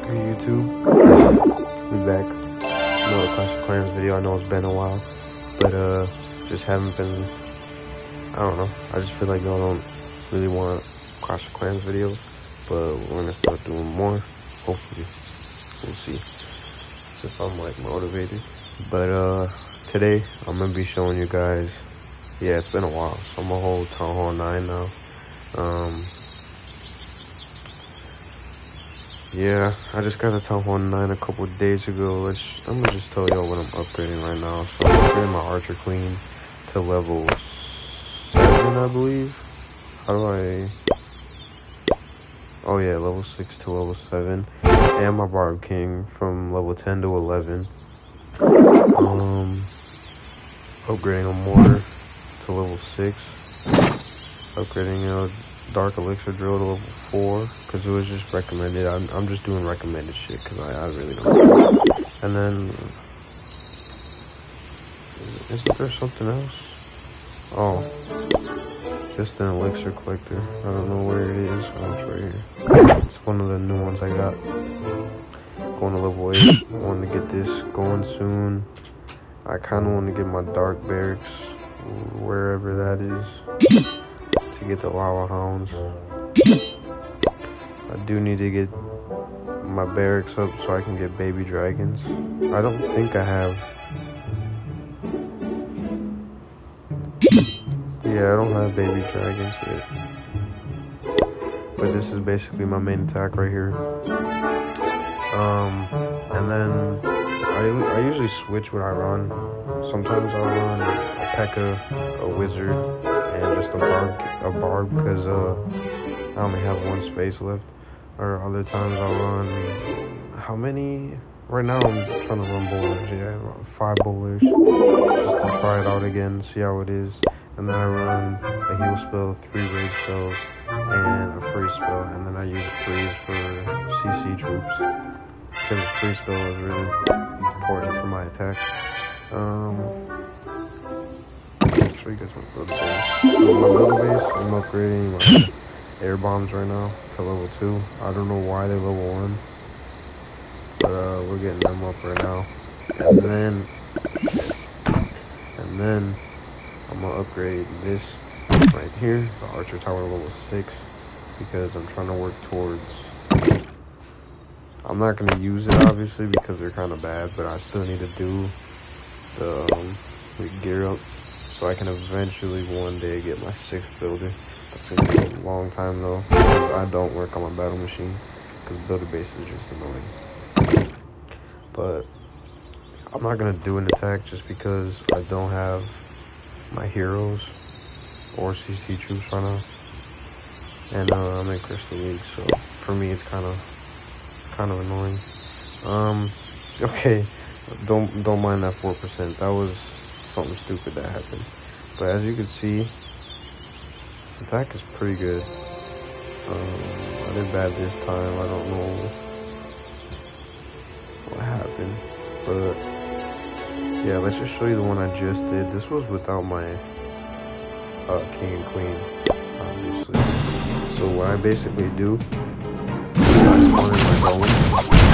YouTube. We back. Another Clash of Clans video. I know it's been a while, but uh, just haven't been. I don't know. I just feel like y'all don't really want Clash of Clans videos, but we're gonna start doing more. Hopefully, we'll see. See if I'm like motivated. But uh, today I'm gonna be showing you guys. Yeah, it's been a while, so I'm a whole Town Hall 9 now. Um, Yeah, I just got the Hall 9 a couple days ago. Let's, I'm gonna just tell y'all what I'm upgrading right now. So I'm upgrading my Archer Queen to level 7, I believe. How do I... Oh yeah, level 6 to level 7. And my Barb King from level 10 to 11. Um, upgrading a Mortar to level 6. Upgrading a Dark Elixir Drill to level 4 because it was just recommended. I'm, I'm just doing recommended shit because I, I really don't care. And then, isn't there something else? Oh, just an Elixir Collector. I don't know where it is. Oh, it's right here. It's one of the new ones I got. Going to level 8. I want to get this going soon. I kind of want to get my Dark Barracks wherever that is to get the lava hounds. I do need to get my barracks up so I can get baby dragons. I don't think I have. Yeah, I don't have baby dragons yet. But this is basically my main attack right here. Um, and then I, I usually switch when I run. Sometimes I'll run a P.E.K.K.A, a wizard, just a barb, a barb because uh, I only have one space left. Or other times I'll run how many? Right now I'm trying to run bowlers. Yeah, five bowlers just to try it out again, see how it is. And then I run a heal spell, three rage spells, and a freeze spell. And then I use freeze for CC troops because freeze spell is really important for my attack. Um, show you guys build base. So my build base, I'm upgrading my air bombs right now to level 2. I don't know why they're level 1. But uh, we're getting them up right now. And then, and then, I'm going to upgrade this right here, the Archer Tower level 6. Because I'm trying to work towards... I'm not going to use it, obviously, because they're kind of bad. But I still need to do the, um, the gear up so I can eventually one day get my sixth builder. That's gonna take a long time though, I don't work on my battle machine, because builder base is just annoying. But I'm not gonna do an attack just because I don't have my heroes or CC troops right now, and uh, I'm in Crystal League, so for me it's kind of kind of annoying. Um, okay, don't don't mind that four percent. That was something stupid that happened. But as you can see, this attack is pretty good. Um, I did bad this time. I don't know what happened. But yeah, let's just show you the one I just did. This was without my uh, king and queen, obviously. So what I basically do is I spawn in my.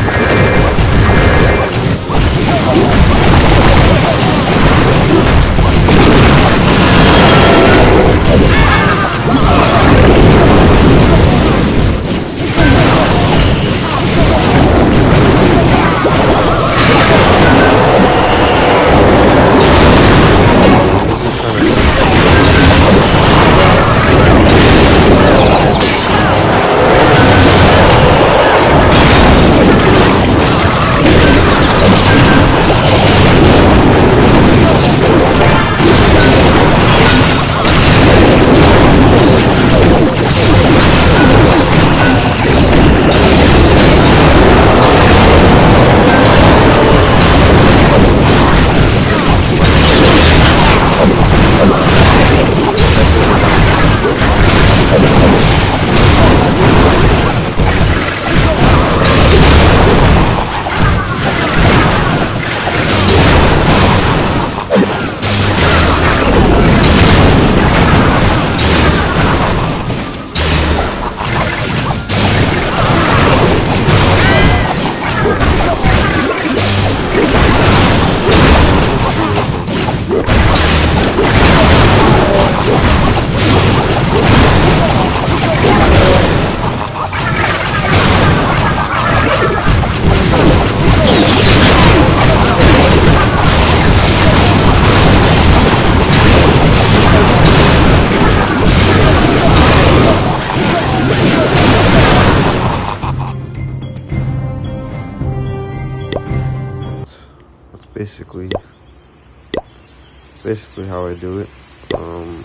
Basically how I do it. Um,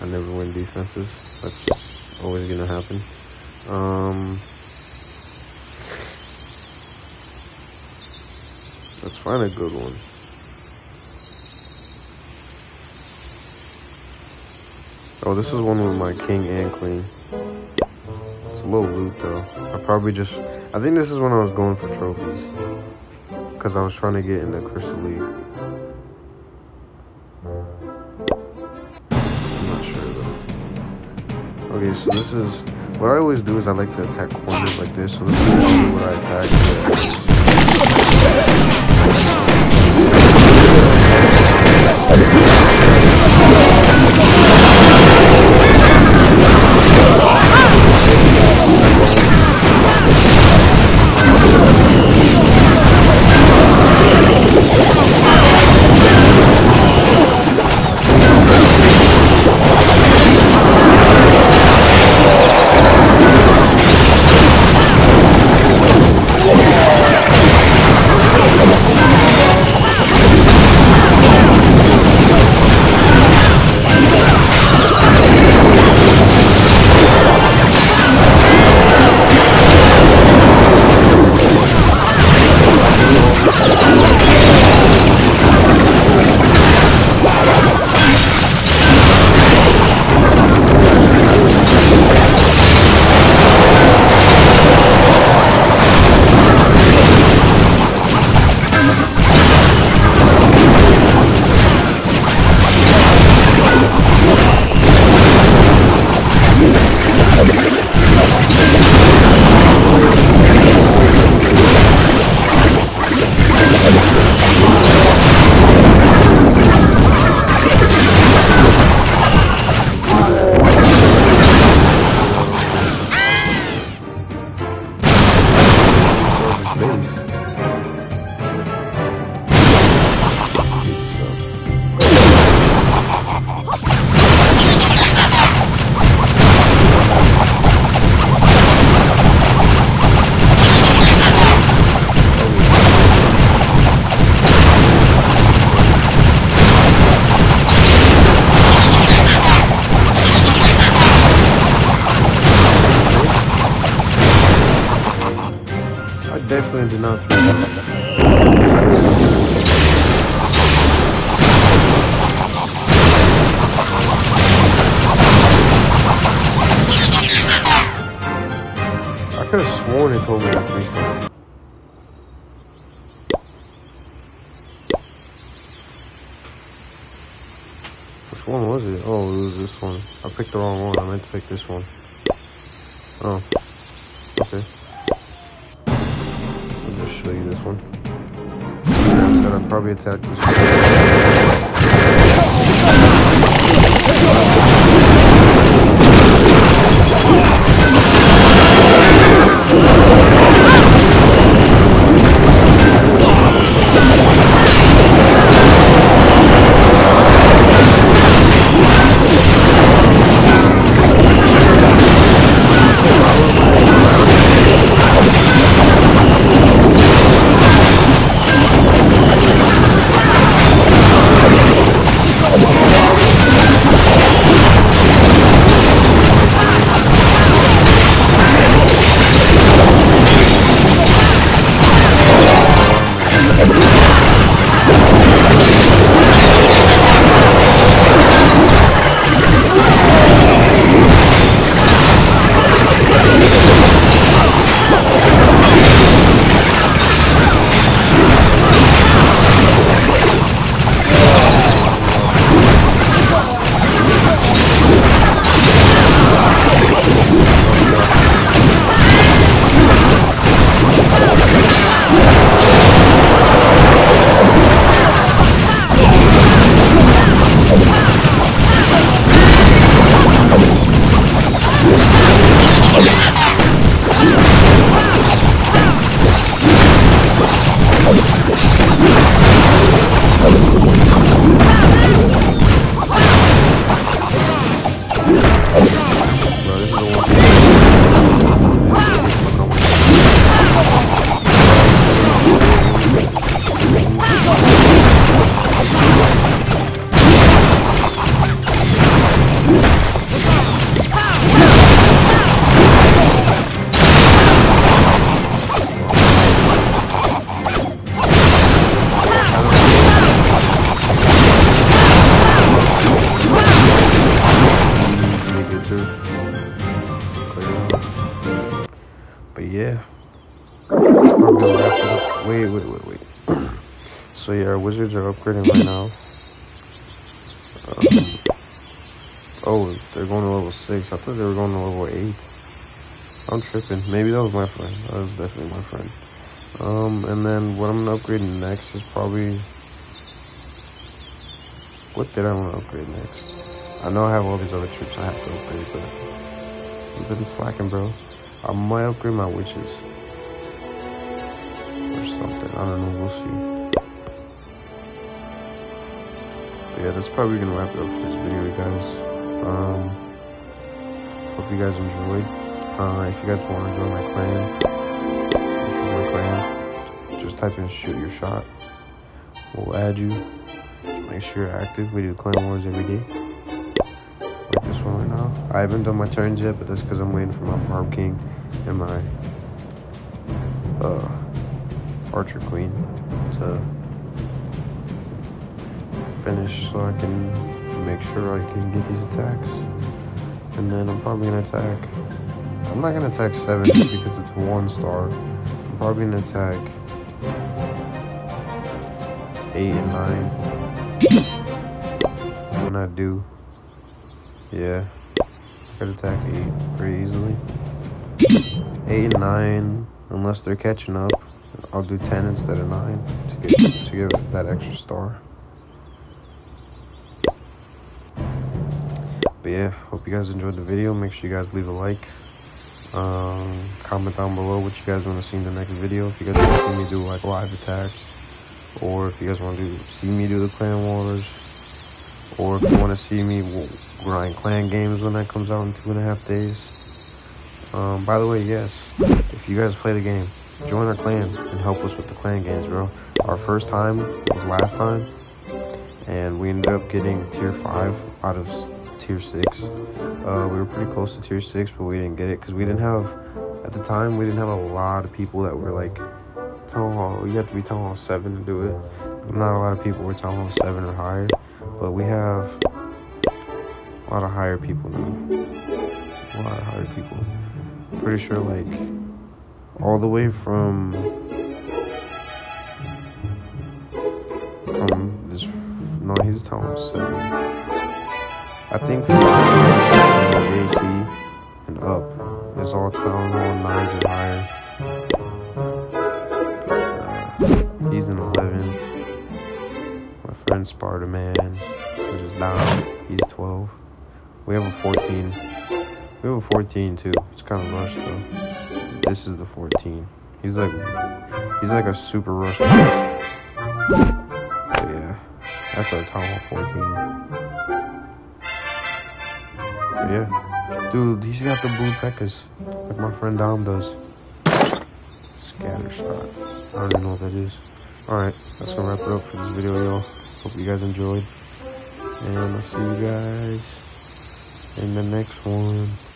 I never win defenses. That's always gonna happen. Um, let's find a good one. Oh, this is one with my king and queen. It's a little loot though. I probably just, I think this is when I was going for trophies. Because I was trying to get in the Crystal League. Okay, so this is, what I always do is I like to attack corners like this. So this is what I attack. I could have sworn it told me to three star. Which one was it? Oh, it was this one. I picked the wrong one. I meant to pick this one. Oh. Okay show you this one. I said I'd probably attack this one. Wizards are upgrading right now. Um, oh, they're going to level 6. I thought they were going to level 8. I'm tripping. Maybe that was my friend. That was definitely my friend. Um, and then what I'm going to upgrade next is probably... What did I want to upgrade next? I know I have all these other troops I have to upgrade, but... I've been slacking, bro. I might upgrade my witches. Or something. I don't know. We'll see. But yeah, that's probably to wrap it up for this video, guys. Um, hope you guys enjoyed. Uh, if you guys want to join my clan, this is my clan. Just type in shoot your shot. We'll add you. Make sure you're active. We do clan wars every day. Like this one right now. I haven't done my turns yet, but that's because I'm waiting for my Barb King and my uh, Archer Queen to finish so I can make sure I can get these attacks. And then I'm probably gonna attack. I'm not gonna attack seven because it's one star. I'm probably gonna attack eight and nine. When I do, yeah, I could attack eight pretty easily. Eight and nine, unless they're catching up, I'll do ten instead of nine to get to get that extra star. But yeah, hope you guys enjoyed the video. Make sure you guys leave a like. Um, comment down below what you guys want to see in the next video. If you guys want to see me do like live attacks, or if you guys want to see me do the clan wars, or if you want to see me grind clan games when that comes out in two and a half days. Um, by the way, yes, if you guys play the game, join our clan and help us with the clan games, bro. Our first time was last time, and we ended up getting tier 5 out of tier 6. Uh, we were pretty close to tier 6, but we didn't get it because we didn't have, at the time, we didn't have a lot of people that were like, Town Hall, you have to be Town Hall 7 to do it. Not a lot of people were Town Hall 7 or higher, but we have a lot of higher people now. A lot of higher people. Pretty sure, like, all the way from from this no he's telling seven I think from JC and up is all town hall nines and higher uh, he's an 11 my friend Sparta man which is down he's 12 we have a 14 we have a 14 too. It's kind of rushed though. This is the 14 he's like he's like a super rush yeah, that's our Town Hall 14. Yeah, dude, he's got the blue P.E.K.K.A.s, like my friend Dom does. Scatter shot. I don't even know what that is. Alright, that's gonna wrap it up for this video, y'all. Hope you guys enjoyed. And I'll see you guys in the next one.